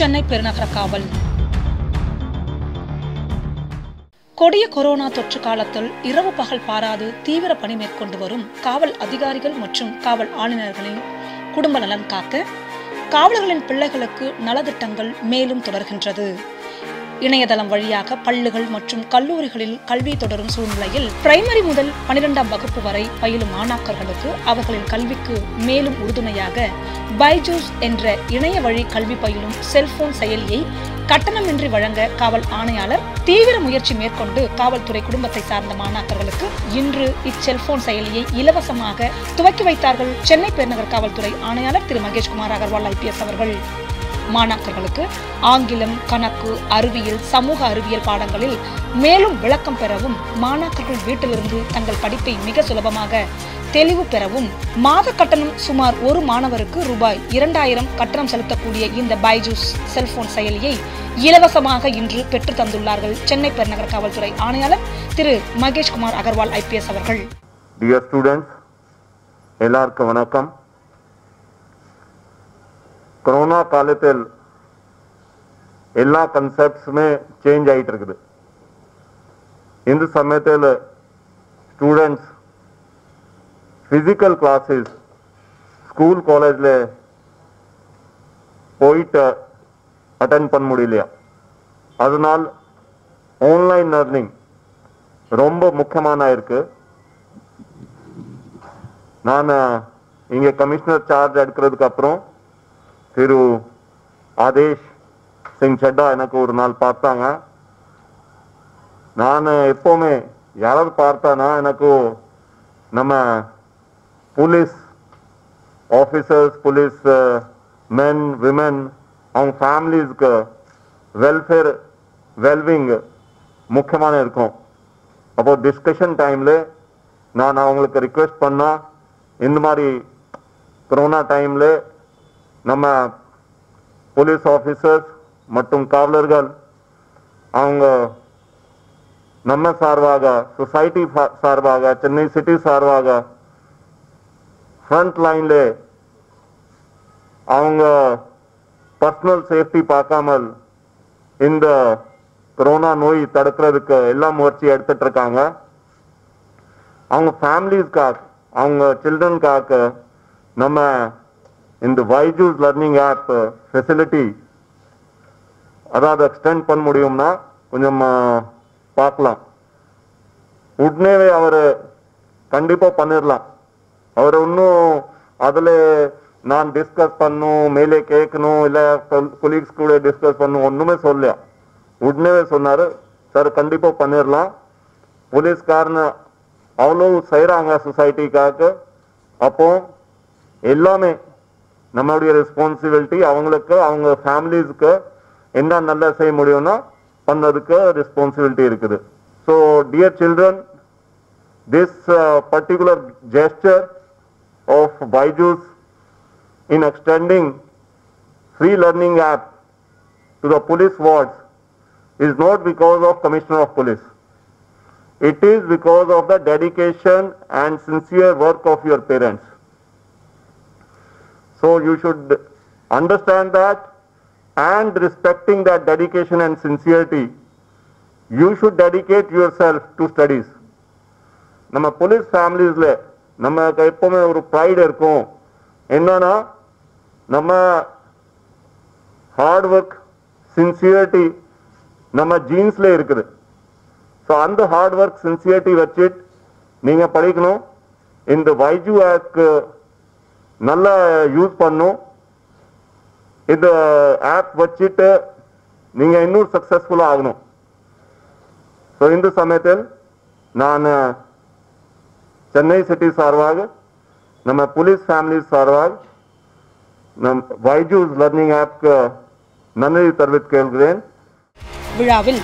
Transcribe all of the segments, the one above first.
சென்னை பெருநகர காவல். கொடிய கொரோனா தொற்று காலத்தில் இரவு பகல் பாராது தீவிர பணி மேற்கொண்டு வரும் காவல் அதிகாரிகள் மற்றும் காவல் ஆளுநர்களின் குடும்ப நலன் காக்க காவலர்களின் பிள்ளைகளுக்கு நலத்திட்டங்கள் மேலும் தொடர்கின்றது. இணையதளம் வழியாக பள்ளிகள் மற்றும் கல்லூரிகளில் கல்வி தொடரும் சூழ்நிலையில் பிரைமரி முதல் பனிரெண்டாம் வகுப்பு வரை பயிலும் மாணாக்கர்களுக்கு அவர்களின் கல்விக்கு மேலும் உறுதுணையாக பைஜூஸ் என்ற இணைய வழி கல்வி பயிலும் செல்போன் செயலியை கட்டணமின்றி வழங்க காவல் ஆணையாளர் தீவிர முயற்சி மேற்கொண்டு காவல்துறை குடும்பத்தை சார்ந்த மாணாக்கர்களுக்கு இன்று இச்செல்போன் செயலியை இலவசமாக துவக்கி வைத்தார்கள் சென்னை பெருநகர் காவல்துறை ஆணையாளர் திரு மகேஷ்குமார் அகர்வால் ஐபிஎஸ் அவர்கள். மாணாக்கர்களுக்கு ஆங்கிலம் கணக்கு அறிவியல் சமூக அறிவியல் பாடங்களில் மேலும் விளக்கம் பெறவும் மாணாக்கர்கள் வீட்டிலிருந்து தங்கள் படிப்பை மிக சுலபமாக தெளிவு பெறவும் மாத கட்டணம் சுமார் ஒரு மாணவருக்கு ரூபாய் இரண்டாயிரம் கட்டணம் செலுத்தக்கூடிய இந்த பைஜூஸ் செல்போன் செயலியை இலவசமாக இன்று பெற்று தந்துள்ளார்கள் சென்னை பெருநகர காவல்துறை ஆணையாளர் திரு மகேஷ்குமார் அகர்வால் ஐபிஎஸ் அவர்கள். டியர் ஸ்டூடெண்ட்ஸ் எல்லாருக்கும் வணக்கம். கொரோனா காலத்தில் எல்லா கன்செப்ட்ஸுமே சேஞ்ச் ஆகிட்டு இருக்குது. இந்த சமயத்தில் ஸ்டூடெண்ட்ஸ் ஃபிசிக்கல் கிளாஸஸ் ஸ்கூல் காலேஜில் போயிட்டு அட்டன் பண்ண முடியலையா? அதனால் ஆன்லைன் லர்னிங் ரொம்ப முக்கியமான இருக்கு நான் இங்கே கமிஷனர் சார்ஜ் எடுக்கிறதுக்கு அப்புறம் திரு ஆதேஷ் சிங் சட்டா எனக்கு ஒரு நாள் பார்த்தாங்க நான் எப்போவுமே யாராவது பார்த்தானா எனக்கு நம்ம police officers police men women அவங்க ஃபேமிலிஸ்க்கு வெல்ஃபேர் வெல்விங் முக்கியமான இருக்கும் அப்போ டிஸ்கஷன் டைமில் நான் அவங்களுக்கு ரிக்வெஸ்ட் பண்ணா இந்த மாதிரி கொரோனா டைமில் நம்ம போலீஸ் ஆஃபீஸர்ஸ் மற்றும் காவலர்கள் அவங்க நம்ம சார்பாக சொசைட்டி சார்பாக சென்னை சிட்டி சார்பாக ஃப்ரண்ட் லைன்ல அவங்க பர்சனல் சேஃப்டி பார்க்காமல் இந்த கொரோனா நோய் தடுக்கிறதுக்கு எல்லா முயற்சி எடுத்துட்டு இருக்காங்க. அவங்க ஃபேமிலிஸ்க்காக அவங்க சில்ட்ரன்காக நம்ம இந்த வைஜூஸ் லர்னிங் ஆப் ஃபெசிலிட்டி அதாவது எக்ஸ்டெண்ட் பண்ண முடியும்னா கொஞ்சம் பார்க்கலாம். உடனேவே அவர் கண்டிப்பாக பண்ணிடலாம் அவர் இன்னும் அதில் நான் டிஸ்கஸ் பண்ணும் மேலே கேட்கணும் இல்லை கொலீக்ஸ் கூட டிஸ்கஸ் பண்ணும் ஒன்றுமே சொல்லலையா உடனேவே சொன்னார் சார் கண்டிப்பாக பண்ணிடலாம் போலீஸ்காரன் அவ்வளோ செய்கிறாங்க சொசைட்டிக்காக அப்போ எல்லாமே நம்மளுடைய ரெஸ்பான்சிபிலிட்டி அவங்களுக்கு அவங்க ஃபேமிலிஸ்க்கு என்ன நல்லா செய்ய முடியும்னா பண்ணதுக்கு ரெஸ்பான்சிபிலிட்டி இருக்குது so dear children this particular gesture of Byju's in extending free learning app to the police wards is not because of commissioner of police it is because of the dedication and sincere work of your parents So you should understand that and respecting that dedication and sincerity you should dedicate yourself to studies. நம்ம police ஃபேமிலிஸில் நம்ம எப்போவுமே ஒரு pride இருக்கும். என்னன்னா நம்ம hard work sincerity நம்ம ஜீன்ஸில் இருக்குது. ஸோ அந்த ஹார்ட் ஒர்க் சின்சியரிட்டி வச்சுட்டு நீங்கள் படிக்கணும். இந்த வைஜு ஆக்கு நல்லா யூஸ் பண்ணும். இந்த ஆப் வச்சுட்டு நீங்கள் இன்னும் சக்ஸஸ்ஃபுல்லாக ஆகணும். ஸோ இந்த சமயத்தில் நான் சென்னை சிட்டி சார்பாக நம்ம போலீஸ் ஃபேமிலி சார்பாக நம் வைஜூஸ் லர்னிங் ஆப்க்கு நன்றி தெரிவித்துக் கொள்கிறேன் விழாவில்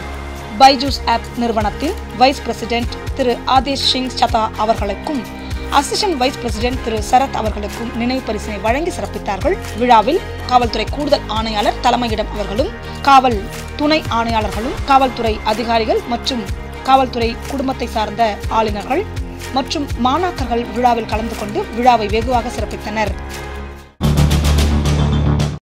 பைஜூஸ் ஆப் நிறுவனத்தின் வைஸ் பிரசிடென்ட் திரு. ஆதேஷ் சிங் சதா அவர்களுக்கும் assistant vice president Thiru Sarath அவர்களுக்கும் நினைவு பரிசினை வழங்கி சிறப்பித்தார்கள். விழாவில் காவல்துறை கூடுதல் ஆணையாளர் தலைமையிடம் அவர்களும் காவல் துணை ஆணையாளர்களும் காவல்துறை அதிகாரிகள் மற்றும் காவல்துறை குடும்பத்தை சார்ந்த ஆளுநர்கள் மற்றும் மாணாக்கர்கள் விழாவில் கலந்து கொண்டு விழாவை வெகுவாக சிறப்பித்தனர்.